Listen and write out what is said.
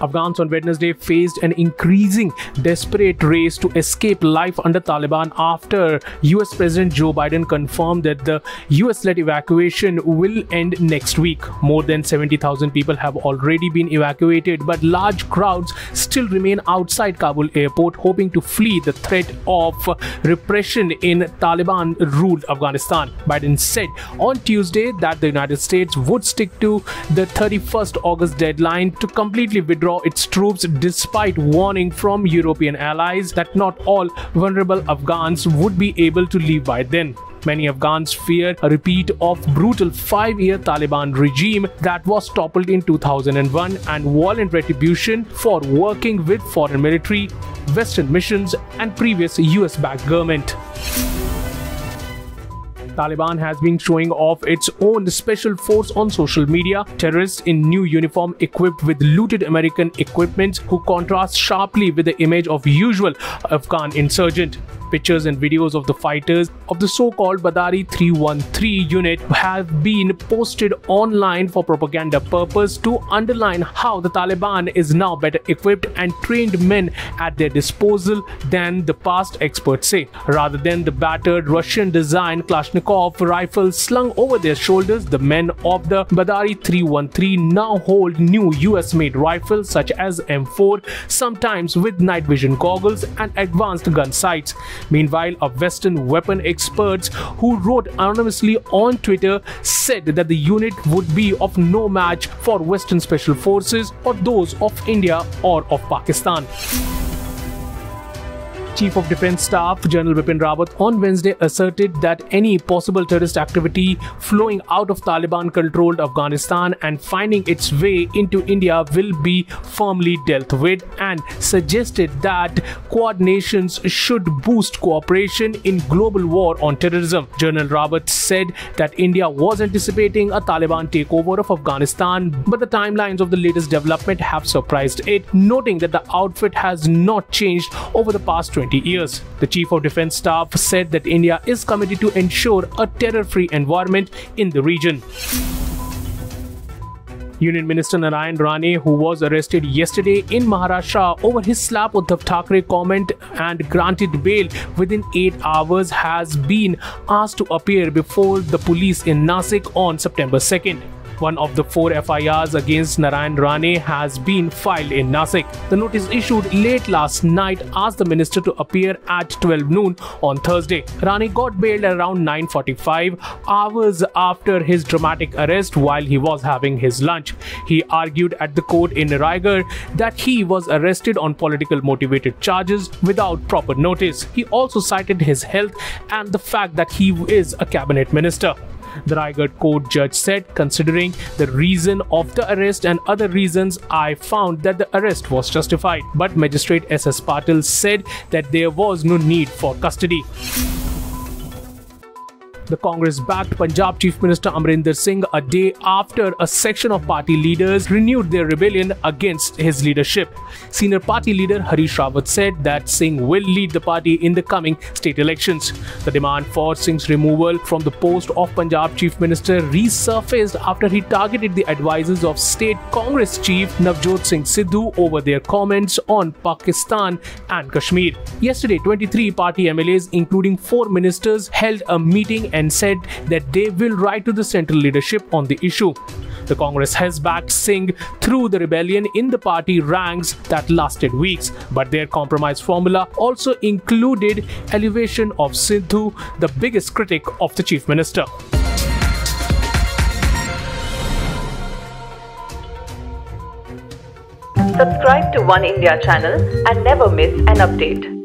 Afghans on Wednesday faced an increasing desperate race to escape life under Taliban after US President Joe Biden confirmed that the US led evacuation will end next week. More than 70,000 people have already been evacuated, but large crowds still remain outside Kabul airport hoping to flee the threat of repression in Taliban ruled Afghanistan. Biden said on Tuesday that the United States would stick to the 31st August deadline to completely withdraw its troops despite warning from European allies that not all vulnerable Afghans would be able to leave by then. Many Afghans fear a repeat of brutal five-year Taliban regime that was toppled in 2001 and violent retribution for working with foreign military, Western missions and previous US-backed government. Taliban has been showing off its own special force on social media. Terrorists in new uniform equipped with looted American equipment who contrast sharply with the image of usual Afghan insurgent. Pictures and videos of the fighters of the so-called Badri 313 unit have been posted online for propaganda purpose to underline how the Taliban is now better equipped and trained men at their disposal than the past experts say. Rather than the battered Russian-designed Kalashnikov rifles slung over their shoulders, the men of the Badri 313 now hold new US-made rifles such as M4, sometimes with night vision goggles and advanced gun sights. Meanwhile, a Western weapon experts who wrote anonymously on Twitter said that the unit would be of no match for Western special forces or those of India or of Pakistan. Chief of Defense Staff General Bipin Rawat on Wednesday asserted that any possible terrorist activity flowing out of Taliban controlled Afghanistan and finding its way into India will be firmly dealt with and suggested that Quad nations should boost cooperation in global war on terrorism. General Rawat said that India was anticipating a Taliban takeover of Afghanistan, but the timelines of the latest development have surprised it, noting that the outfit has not changed over the past 20 20 years. The Chief of Defense Staff said that India is committed to ensure a terror-free environment in the region. Union Minister Narayan Rane, who was arrested yesterday in Maharashtra over his slap Uddhav Thackeray comment and granted bail within 8 hours, has been asked to appear before the police in Nasik on September 2nd. One of the four FIRs against Narayan Rane has been filed in Nasik. The notice issued late last night asked the minister to appear at 12 noon on Thursday. Rane got bailed around 9.45 hours after his dramatic arrest while he was having his lunch. He argued at the court in Raigad that he was arrested on political motivated charges without proper notice. He also cited his health and the fact that he is a cabinet minister. The Raigad court judge said, considering the reason of the arrest and other reasons, I found that the arrest was justified. But Magistrate S.S. Patil said that there was no need for custody. The Congress-backed Punjab Chief Minister Amarinder Singh a day after a section of party leaders renewed their rebellion against his leadership. Senior party leader Harish Rawat said that Singh will lead the party in the coming state elections. The demand for Singh's removal from the post of Punjab Chief Minister resurfaced after he targeted the advisors of State Congress Chief Navjot Singh Sidhu over their comments on Pakistan and Kashmir. Yesterday, 23 party MLAs, including four ministers, held a meeting and said that they will write to the central leadership on the issue. The Congress has backed Singh through the rebellion in the party ranks that lasted weeks, but their compromise formula also included elevation of Sidhu, the biggest critic of the chief minister. Subscribe to Oneindia channel and never miss an update.